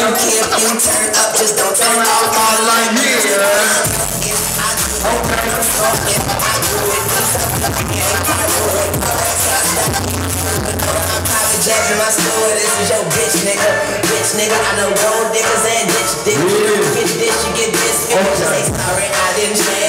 don't care if you turn up, just don't turn off my light here. If I do it, okay. if I do it, I do it, I'm private judging my store, this is your bitch nigga. Bitch nigga, I know gold diggers and ditch dick. You get this, you get this. Bitch, okay. say sorry, I didn't change.